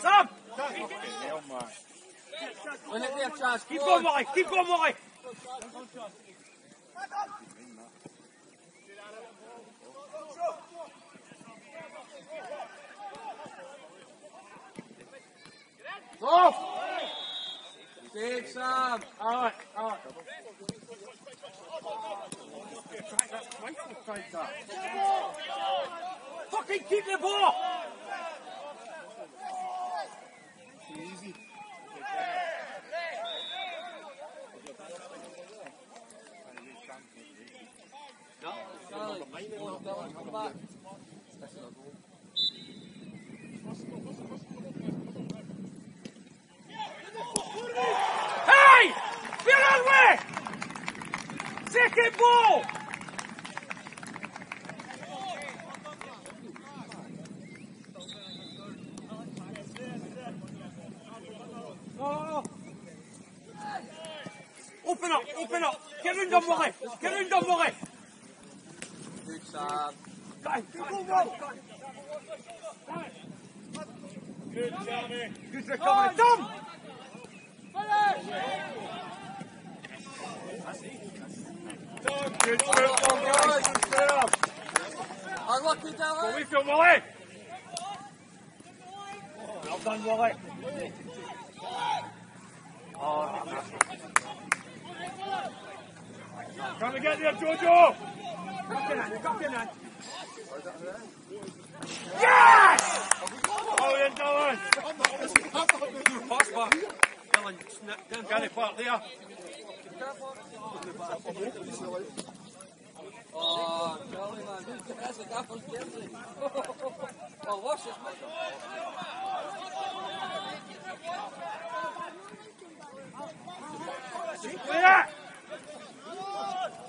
try. Push him. Good. Sam! Hell, man. Win it there, Chaz. Keep going, Molly. Keep going, Molly. Go. Big Sam. All right, all right. Fucking keep the ball. Charlie. Dylan, come back. Hey! Get out of the way! Second ball! Oh. Open up, open up. Get in the way. Get in the way. Big Sam. Guys, go, go, go. Good, Tommy. Good recovery. Tom! Tom, good Oh, football, guys. good. Good up. Unlucky, Dylan. Away Wally. Well done, Wally. Oh, Trying to get there, Jojo. Got in, got in. Yes! Oh, in, Dylan. Pass back. Dylan, down, it back there. Oh, Charlie, man. That's a gaffer's jersey. oh, wash it, mate. Come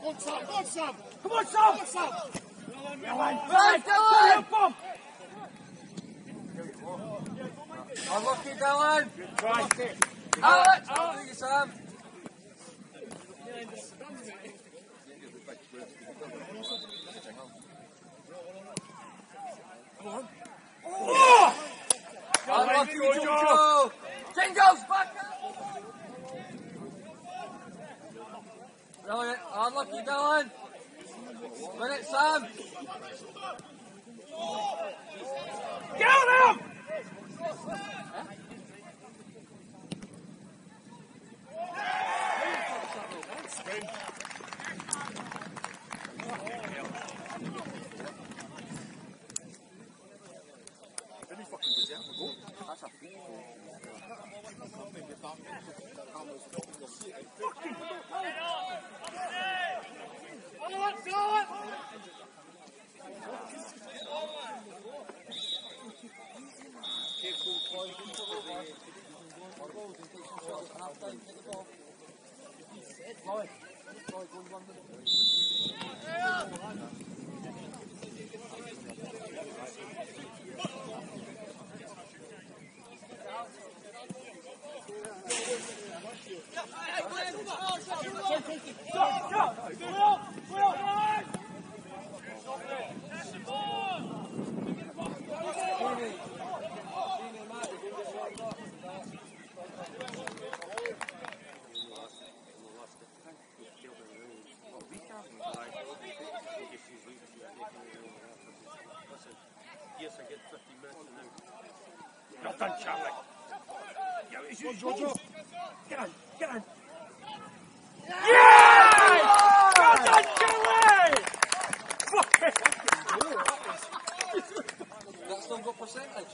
on, Sam. Come on, Sam. Come on, Sam! Sam. Dylan, Right, Dylan! bump! Unlucky, Dylan. Good. Alex, oh. you, Go, go, go! Well done, Charlie. Yeah, it's you, Jojo. Get on, get on. Yeah! Well done, Charlie! Fucking That's still got percentage.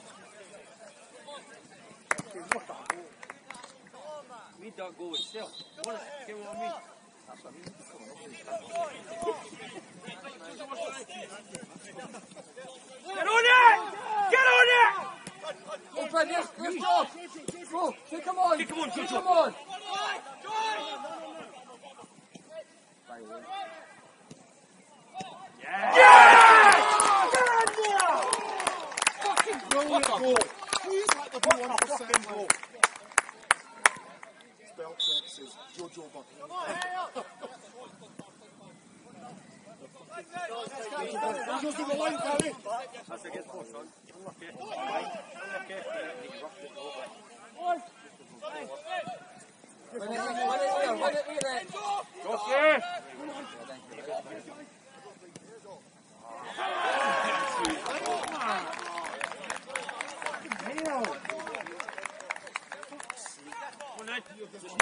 Me don't go itself. What is it? Get what I mean? Get on it! Get on it! Get on it! Go, Premier, lift off! Go, take him on! Take him on, Take him on!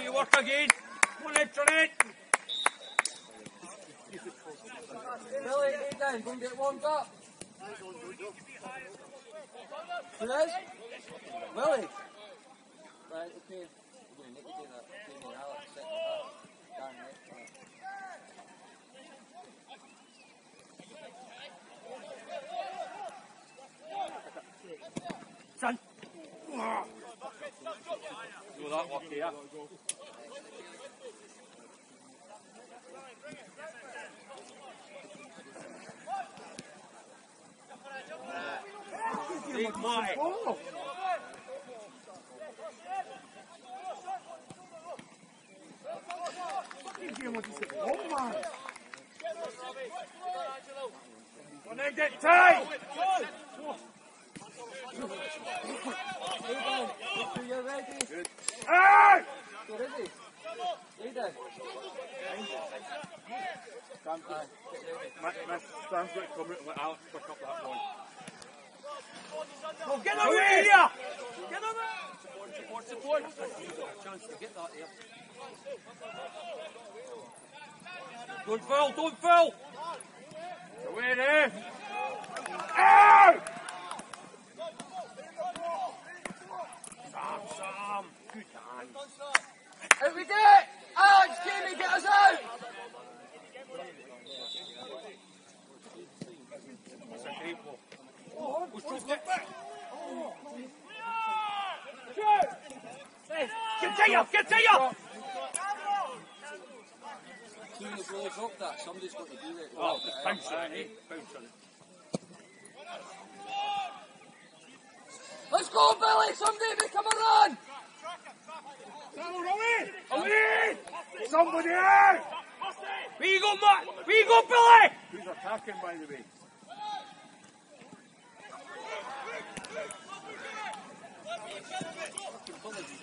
To work again. Come on in, Trent. Billy, get down, go and get warmed up. Who is? Willie. Right, okay. We're going to need to do that. Jamie and Alex sit back. Down there. Son. Do that work here. Big Mike. Oh! Fucking game what you said. Oh, man. Come on in, get tight. Lay down. Make sure you're ready. Hey! Go ready. Lay down. Stand by. Get ready. My, my Stan's got to come out and let Alex pick up that one. Oh, get over here. Get over! Support, support, support. Chance to get that here. Don't foul, don't foul. Away there! Ow! Sam, Sam. Good hand. Out we get! Alex, Jamie, get us out! That's a great ball. Go stroke it. Get to you, get to you. Team has really that. Somebody's got to do it. Oh, bounce on it, eh? Bounce on it. Let's go, Billy! Somebody make him a run! Down, away! Away! Somebody out! Where you go, Matt? Where you go, Billy? Who's attacking, by the way?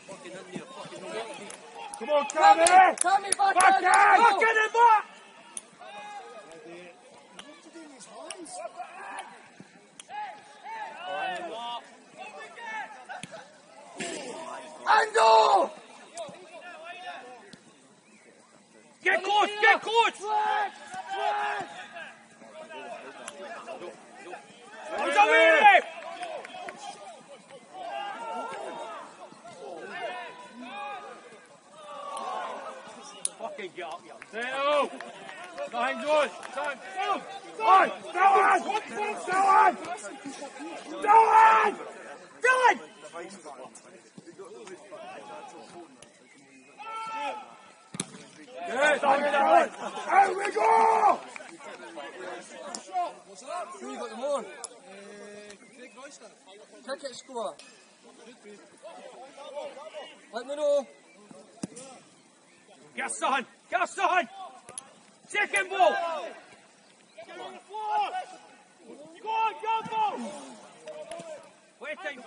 Fucking in there, fucking no way. Come on, Tommy! Tommy! Back, Back in! Back in it, Matt. Ando! Get close, get close. He's away. Fucking get up, you. Settle! On! Still on! Still on! Still on! Dylan! Yes, on Dylan! We go! Who you got them on? Cricket score. Let me know. Chicken ball. Get on the floor. Go on, go. Wait a second.